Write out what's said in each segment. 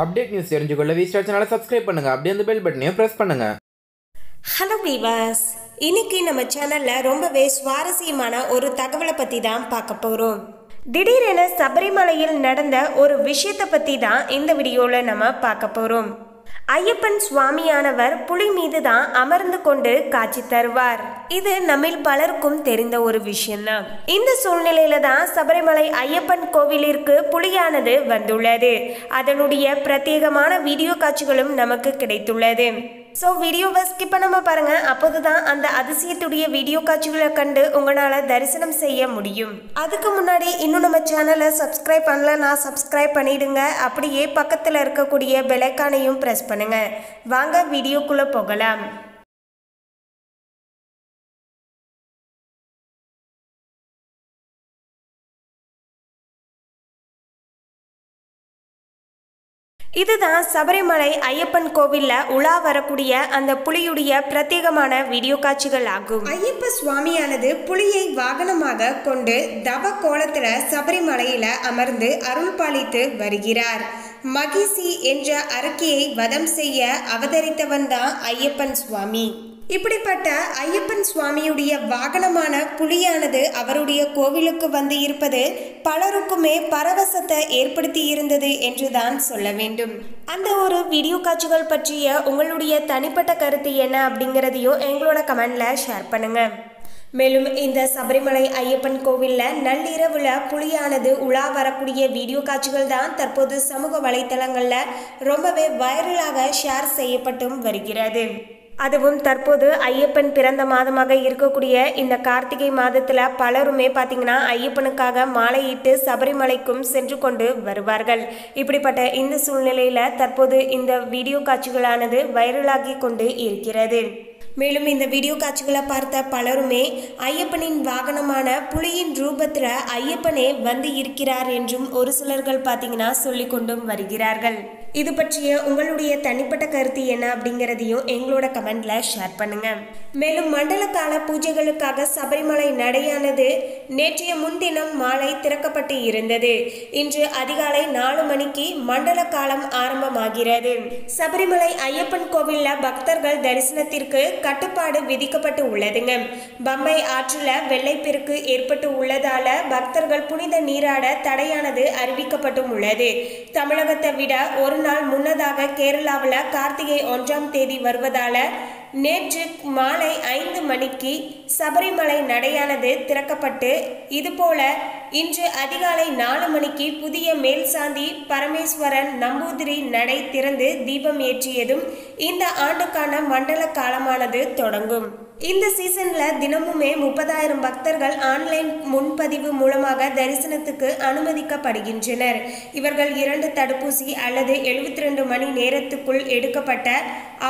Update news தெரிஞ்சுக்கொள்ள V star சேனலை subscribe பண்ணுங்க. அப்படியே அந்த பெல் பட்டனையும் ப்ரெஸ் பண்ணுங்க. ஹலோ வீவாஸ் இன்னைக்கு நம்ம சேனல்ல ரொம்பவே சுவாரஸ்யமான ஒரு தகவலை பத்தி தான் பார்க்க போறோம். திடீரென சபரிமலையில் நடந்த ஒரு விஷயத்தை பத்தி தான் இந்த வீடியோல நம்ம பார்க்க போறோம். ஐயப்பன் சுவாமியானவர் புலி மீது தான் அமர்ந்து கொண்டு காட்சி தருவார். இது நம்மில் பலருக்கும் தெரிந்த ஒரு விஷயம்தான் இந்த சூழ்நிலையில தான் சபரிமலை ஐயப்பன் கோவிலிற்கு புலியானது வந்துள்ளது. அதனுடைய பிரத்யேகமான வீடியோ காட்சிகளும் நமக்கு கிடைத்துள்ளது. ஸோ வீடியோவை ஸ்கிப் பாருங்கள் அப்போது தான் அந்த அதிசயத்துடைய வீடியோ காட்சிகளை கண்டு உங்களால் தரிசனம் செய்ய முடியும். அதுக்கு முன்னாடி இன்னும் நம்ம சேனலை சப்ஸ்கிரைப் பண்ணலன்னா சப்ஸ்கிரைப் பண்ணிடுங்க. அப்படியே பக்கத்தில் இருக்கக்கூடிய பெலைக்கானையும் ப்ரெஸ் பண்ணுங்கள் வாங்க வீடியோக்குள்ளே போகலாம். இதுதான் சபரிமலை ஐயப்பன் கோவில்ல உலா வரக்கூடிய அந்த புலியுடைய பிரத்யேகமான வீடியோ காட்சிகள் ஆகும். ஐயப்ப சுவாமியானது புலியை வாகனமாக கொண்டு தவ கோலத்துல சபரிமலையில அமர்ந்து அருள் பாலித்து வருகிறார். மகிசி என்ற அரக்கியை வதம் செய்ய அவதரித்தவன் தான் ஐயப்பன் சுவாமி. இப்படிப்பட்ட ஐயப்பன் சுவாமியுடைய வாகனமான புலியானது அவருடைய கோவிலுக்கு வந்து இருப்பது பலருக்குமே பரவசத்தை ஏற்படுத்தி இருந்தது என்றுதான் சொல்ல வேண்டும். அந்த ஒரு வீடியோ காட்சிகள் பற்றிய உங்களுடைய தனிப்பட்ட கருத்து என்ன அப்படிங்கிறதையும் எங்களோட கமெண்ட்ல ஷேர் பண்ணுங்க. மேலும் இந்த சபரிமலை ஐயப்பன் கோவிலில் நள்ளிரவில் புலியானது உலா வரக்கூடிய வீடியோ காட்சிகள் தான் தற்போது சமூக வலைத்தளங்களில் ரொம்பவே வைரலாக ஷேர் செய்யப்பட்டும் வருகிறது. அதுவும் தற்போது ஐயப்பன் பிறந்த மாதமாக இருக்கக்கூடிய இந்த கார்த்திகை மாதத்தில் பலருமே பார்த்தீங்கன்னா ஐயப்பனுக்காக மாலையிட்டு சபரிமலைக்கும் சென்று கொண்டு வருவார்கள். இப்படிப்பட்ட இந்த சூழ்நிலையில் தற்போது இந்த வீடியோ காட்சிகளானது வைரலாகி கொண்டு இருக்கிறது. மேலும் இந்த வீடியோ காட்சிகளை பார்த்த பலருமே ஐயப்பனின் வாகனமான புலியின் ரூபத்தில் ஐயப்பனே வந்து இருக்கிறார் என்றும் ஒரு சிலர்கள் பார்த்தீங்கன்னா சொல்லி கொண்டும் வருகிறார்கள். இது பற்றிய உங்களுடைய தனிப்பட்ட கருத்து என்ன அப்படிங்கிறதையும் எங்களோட கமெண்ட்ல ஷேர் பண்ணுங்க. மேலும் மண்டல கால பூஜைகளுக்காக சபரிமலை நடையானது நேற்றைய முன்தினம் மாலை திறக்கப்பட்டு இருந்தது. இன்று அதிகாலை நாலு மணிக்கு மண்டல காலம் ஆரம்பமாகிறது. சபரிமலை ஐயப்பன் கோவில்ல பக்தர்கள் தரிசனத்திற்கு கட்டுப்பாடு விதிக்கப்பட்டு உள்ளதுங்க. பம்பை ஆற்றுல வெள்ளைப்பெருக்கு ஏற்பட்டு உள்ளதால பக்தர்கள் புனித நீராட தடையானது அறிவிக்கப்பட்டும் உள்ளது. தமிழகத்தை விட ஒரு நாள் முன்னதாக கேரளாவில் கார்த்திகை ஒன்றாம் தேதி வருவதால நேற்று மாலை ஐந்து மணிக்கு சபரிமலை நடையானது திறக்கப்பட்டு இதுபோல இன்று அதிகாலை நாலு மணிக்கு புதிய மேல்சாந்தி பரமேஸ்வரன் நம்பூதிரி நடை திறந்து தீபம் ஏற்றியதும் இந்த ஆண்டுக்கான மண்டல காலமானது தொடங்கும். இந்த சீசன்ல தினமுமே முப்பதாயிரம் பக்தர்கள் ஆன்லைன் முன்பதிவு மூலமாக தரிசனத்துக்கு அனுமதிக்கப்படுகின்றனர். இவர்கள் இரண்டு தடுப்பூசி அல்லது எழுபத்தி ரெண்டு மணி நேரத்துக்குள் எடுக்கப்பட்ட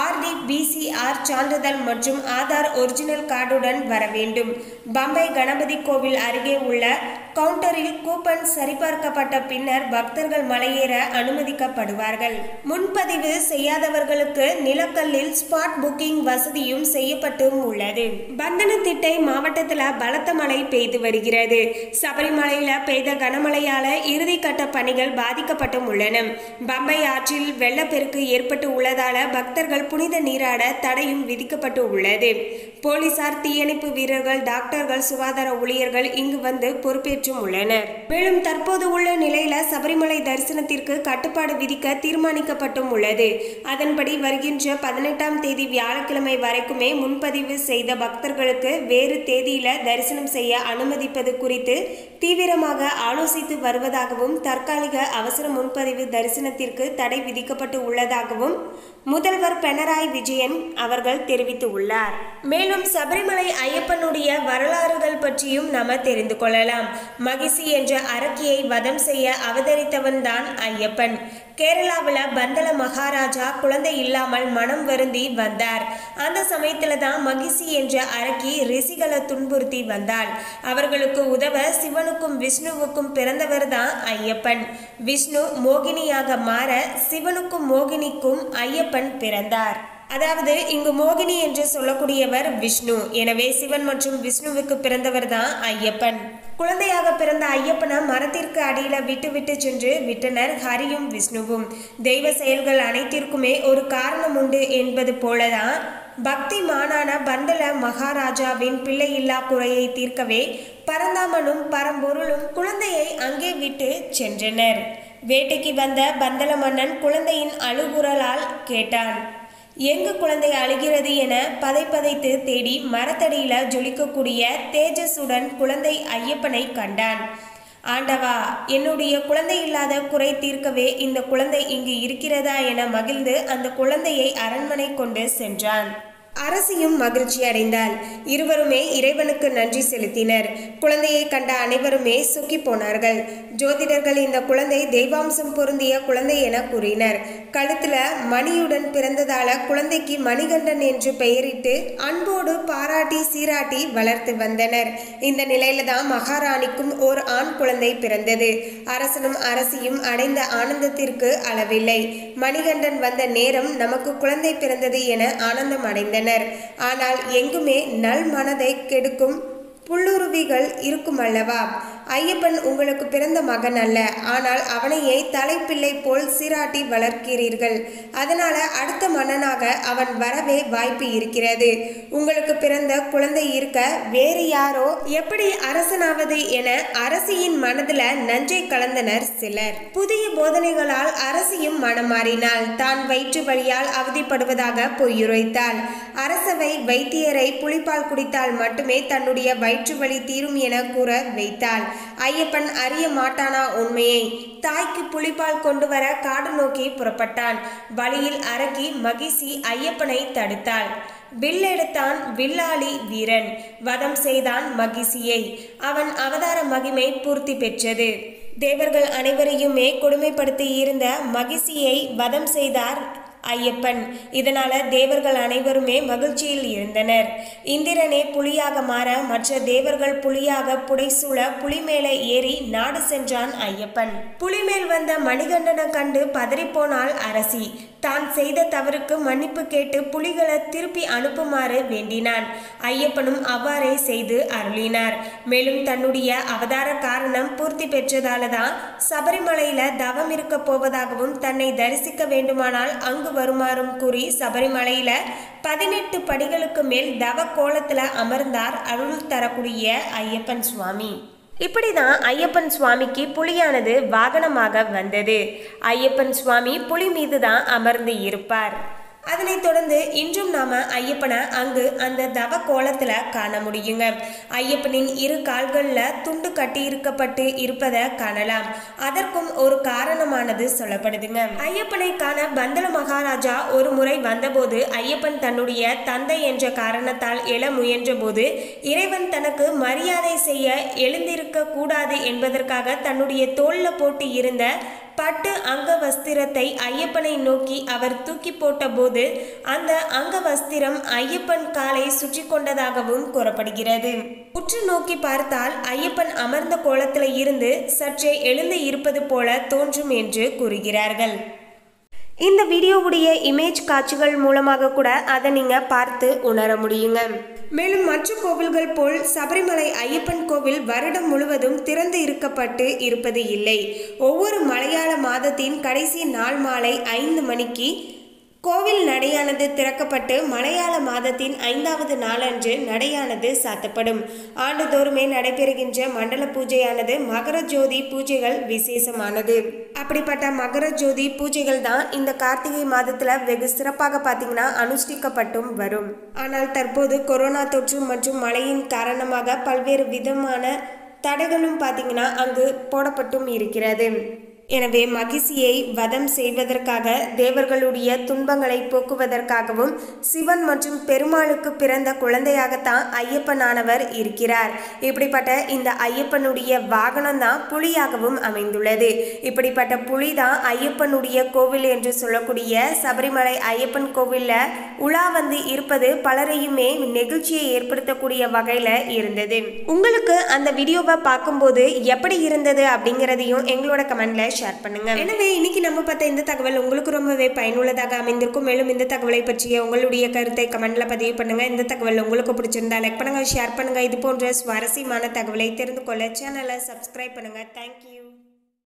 ஆர்டி பிசிஆர் சான்றிதழ் மற்றும் ஆதார் ஒரிஜினல் கார்டுடன் வர வேண்டும். பம்பை கணபதி கோவில் அருகே உள்ள கவுண்டரில் கூப்பன் சரிபார்க்கப்பட்ட பின்னர் பக்தர்கள் மலையேற அனுமதிக்கப்படுவார்கள். முன்பதிவு செய்யாதவர்களுக்கு நிலக்கல்லில் ஸ்பாட் புக்கிங் வசதியும் செய்யப்பட்டும் உள்ளது. பந்தனத்திட்டை மாவட்டத்தில் பலத்த மழை பெய்து வருகிறது. சபரிமலையில பெய்த கனமழையால இறுதிக்கட்ட பணிகள் பாதிக்கப்பட்டும் உள்ளன. பம்பை ஆற்றில் வெள்ளப்பெருக்கு ஏற்பட்டு உள்ளதால பக்தர்கள் புனித நீராட தடையும் விதிக்கப்பட்டு உள்ளது. போலீசார் தீயணைப்பு வீரர்கள் டாக்டர்கள் சுகாதார ஊழியர்கள் இங்கு வந்து பொறுப்பேற்றும் உள்ளனர். மேலும் தற்போது உள்ள நிலையில சபரிமலை தரிசனத்திற்கு கட்டுப்பாடு விதிக்க தீர்மானிக்கப்பட்டும் உள்ளது. அதன்படி வருகின்ற பதினெட்டாம் தேதி வியாழக்கிழமை வரைக்குமே முன்பதிவு செய்த பக்தர்களுக்கு வேறு தேதியில தரிசனம் செய்ய அனுமதிப்பது குறித்து தீவிரமாக ஆலோசித்து வருவதாகவும் தற்காலிக அவசர முன்பதிவு தரிசனத்திற்கு தடை விதிக்கப்பட்டு உள்ளதாகவும் முதல்வர் பினராயி விஜயன் அவர்கள் தெரிவித்துள்ளார் மேலும் சபரிமலை ஐயப்பனுடைய வரலாறுகள் பற்றியும் நாம தெரிந்து கொள்ளலாம். மகிசி என்ற அரக்கியை வதம் செய்ய அவதரித்தவன் தான் ஐயப்பன். கேரளாவில் பந்தல மகாராஜா குழந்தை இல்லாமல் மனம் வருந்தி வந்தார். அந்த சமயத்தில் தான் மகிசி என்ற அரக்கி ரிஷிகளை துன்புறுத்தி வந்தாள். அவர்களுக்கு உதவ சிவனுக்கும் விஷ்ணுவுக்கும் பிறந்தவர் தான் ஐயப்பன். விஷ்ணு மோகினியாக மாற சிவனுக்கும் மோகினிக்கும் ஐயப்பன் பிறந்தார். அதாவது இங்கு மோகினி என்று சொல்லக்கூடியவர் விஷ்ணு. எனவே சிவன் மற்றும் விஷ்ணுவுக்கு பிறந்தவர் தான் ஐயப்பன். குழந்தையாக பிறந்த ஐயப்பனை மரத்திற்கு அடியில் விட்டுவிட்டு சென்று விட்டனர் ஹரியும் விஷ்ணுவும். தெய்வ செயல்கள் அனைத்திற்குமே ஒரு காரணம் உண்டு என்பது போலதான் பக்தி மானான பந்தல மகாராஜாவின் பிள்ளையில்லா குறையை தீர்க்கவே பரந்தாமனும் பரம்பொருளும் குழந்தையை அங்கே விட்டு சென்றனர். வேட்டைக்கு வந்த பந்தல மன்னன் குழந்தையின் அழுகுரலால் கேட்டான். எங்கு குழந்தை அழுகிறது என பதைப்பதைத்து தேடி மரத்தடியில ஜொலிக்கக்கூடிய தேஜஸுடன் குழந்தை ஐயப்பனை கண்டான். ஆண்டவா என்னுடைய குழந்தை இல்லாத குறை தீர்க்கவே இந்த குழந்தை இங்கு இருக்கிறதா என மகிழ்ந்து அந்த குழந்தையை அரண்மனை கொண்டு சென்றான். அரசியும் மகிழ்ச்சி அடைந்தாள். இருவருமே இறைவனுக்கு நன்றி செலுத்தினர். குழந்தையை கண்ட அனைவருமே சுக்கி போனார்கள். ஜோதிடர்கள் இந்த குழந்தை தெய்வாம்சம் பொருந்திய குழந்தை என கூறினர். கழுத்துல மணியுடன் பிறந்ததால குழந்தைக்கு மணிகண்டன் என்று பெயரிட்டு அன்போடு பாராட்டி சீராட்டி வளர்த்து வந்தனர். இந்த நிலையில தான் மகாராணிக்கும் ஓர் ஆண் குழந்தை பிறந்தது. அரசனும் அரசியும் அடைந்த ஆனந்தத்திற்கு அளவில்லை. மணிகண்டன் வந்த நேரம் நமக்கு குழந்தை பிறந்தது என ஆனந்தம் அடைந்தனர். ஆனால் எங்குமே நல் மனதை கெடுக்கும் புல்லுருவிகள் இருக்கும் அல்லவா ஐயப்பன் உங்களுக்கு பிறந்த மகன் அல்ல. ஆனால் அவனையே தலைப்பிள்ளை போல் சீராட்டி வளர்க்கிறீர்கள். அதனால அடுத்த மன்னனாக அவன் வரவே வாய்ப்பு இருக்கிறது. உங்களுக்கு பிறந்த குழந்தை இருக்க வேறு யாரோ எப்படி அரசனாவது என அரசியின் மனதில் நஞ்சை கலந்தனர் சிலர். புதிய போதனைகளால் அரசியும் மனம் மாறினாள் தான் வயிற்று வழியால் அவதிப்படுவதாக பொய்யுரைத்தாள். அரசவை வைத்தியரை புலிப்பால் குடித்தால் மட்டுமே தன்னுடைய வயிற்று வலி தீரும் என கூற வைத்தாள். ஐயப்பன் அறிய மாட்டானா உண்மையை? தாய்க்கு புலிப்பால் கொண்டு வர காடு நோக்கி புறப்பட்டான். வழியில் அரக்கி மகிசி ஐயப்பனை தடுத்தாள். வில்லெடுத்தான் வில்லாளி வீரன். வதம் செய்தான் மகிழ்ச்சியை. அவன் அவதார மகிமை பூர்த்தி பெற்றது. தேவர்கள் அனைவரையுமே கொடுமைப்படுத்தி இருந்த மகிழ்ச்சியை வதம் செய்தார் ஐயப்பன். இதனால தேவர்கள் அனைவருமே மகிழ்ச்சியில் இருந்தனர் இந்திரனே புலியாக மாற மற்ற தேவர்கள் புலியாக புடைசூழ புலி மேலே ஏறி நாடு சென்றான் ஐயப்பன். புலி மேல் வந்த மணிகண்டனை கண்டு பதறிப்போனாள் அரசி. தான் செய்த தவறுக்கு மன்னிப்பு கேட்டு புலிகளை திருப்பி அனுப்புமாறு வேண்டினான். ஐயப்பனும் அவ்வாறே செய்து அருளினார். மேலும் தன்னுடைய அவதார காரணம் பூர்த்தி பெற்றதால தான் சபரிமலையில தவம் இருக்க போவதாகவும் தன்னை தரிசிக்க வேண்டுமானால் அங்கு வருமாறும் கூறி சபரிமலையில பதினெட்டு படிகளுக்கு மேல் தவ கோலத்துல அமர்ந்தார் அருள் தரக்கூடிய ஐயப்பன் சுவாமி. இப்படிதான் ஐயப்பன் சுவாமிக்கு புலியானது வாகனமாக வந்தது. ஐயப்பன் சுவாமி புலி மீது தான் அமர்ந்து இருப்பார். அதனைத் தொடர்ந்து இன்றும் நாம ஐயப்பனை அங்கு அந்த தவ கோலத்துல காண முடியுங்க. ஐயப்பனின் இரு கால்களில் துண்டு கட்டி இருக்கப்பட்டு இருப்பதை காணலாம். அதற்கும் ஒரு காரணமானது சொல்லப்படுதுங்க. ஐயப்பனை காண பந்தல மகாராஜா ஒரு முறை வந்தபோது ஐயப்பன் தன்னுடைய தந்தை என்ற காரணத்தால் எழ முயன்றபோது இறைவன் தனக்கு மரியாதை செய்ய எழுந்திருக்க கூடாது என்பதற்காக தன்னுடைய தோல்ல போட்டு இருந்த பட்டு அங்க வஸ்திரத்தை ஐயப்பனை நோக்கி அவர் தூக்கி போட்டபோது அந்த அங்க வஸ்திரம் ஐயப்பன் காலை சுற்றி கொண்டதாகவும் கூறப்படுகிறது. உற்று நோக்கி பார்த்தால் ஐயப்பன் அமர்ந்த கோலத்தில் இருந்து சற்றே எழுந்து இருப்பது போல தோன்றும் என்று கூறுகிறார்கள். இந்த வீடியோவுடைய இமேஜ் காட்சிகள் மூலமாக கூட அதை நீங்கள் பார்த்து உணர முடியுங்க. மேலும் மற்ற கோவில்கள் போல் சபரிமலை ஐயப்பன் கோவில் வருடம் முழுவதும் திறந்து இருக்கப்பட்டு இருப்பது இல்லை. ஒவ்வொரு மலையாள மாதத்தின் கடைசி நாள் மாலை ஐந்து மணிக்கு கோவில் நடையானது திறக்கப்பட்டு மலையாள மாதத்தின் ஐந்தாவது நாளன்று நடையானது சாத்தப்படும். ஆண்டுதோறுமே நடைபெறுகின்ற மண்டல பூஜையானது மகர ஜோதி பூஜைகள் விசேஷமானது. அப்படிப்பட்ட மகர ஜோதி பூஜைகள் தான் இந்த கார்த்திகை மாதத்துல வெகு சிறப்பாக பார்த்தீங்கன்னா அனுஷ்டிக்கப்பட்டும் வரும். ஆனால் தற்போது கொரோனா தொற்று மற்றும் மழையின் காரணமாக பல்வேறு விதமான தடைகளும் பார்த்தீங்கன்னா அங்கு போடப்பட்டும் இருக்கிறது. எனவே மகிழ்ச்சியை வதம் செய்வதற்காக தேவர்களுடைய துன்பங்களை போக்குவதற்காகவும் சிவன் மற்றும் பெருமாளுக்கு பிறந்த குழந்தையாகத்தான் ஐயப்பனானவர் இருக்கிறார். இப்படிப்பட்ட இந்த ஐயப்பனுடைய வாகனம் தான் புலியாகவும் அமைந்துள்ளது. இப்படிப்பட்ட புலி தான் ஐயப்பனுடைய கோவில் என்று சொல்லக்கூடிய சபரிமலை ஐயப்பன் கோவிலில் உலா வந்து இருப்பது பலரையுமே நெகிழ்ச்சியை ஏற்படுத்தக்கூடிய வகையில் இருந்தது. உங்களுக்கு அந்த வீடியோவை பார்க்கும்போது எப்படி இருந்தது அப்படிங்கிறதையும் எங்களோட கமெண்ட்ல ஷேர் பண்ணுங்க. எனவே இன்னைக்கு நம்ம பார்த்த இந்த தகவல் உங்களுக்கு ரொம்பவே பயனுள்ளதாக அமைந்திருக்கும். மேலும் இந்த தகவலை பற்றிய உங்களுடைய கருத்தை கமெண்ட்ல பதிவு பண்ணுங்க. இந்த தகவல் உங்களுக்கு பிடிச்சிருந்தா லைக் பண்ணுங்க ஷேர் பண்ணுங்க. இது போன்ற சுவாரஸ்யமான தகவலை தெரிந்து கொள்ள சேனலை சப்ஸ்கிரைப் பண்ணுங்க. தேங்க்யூ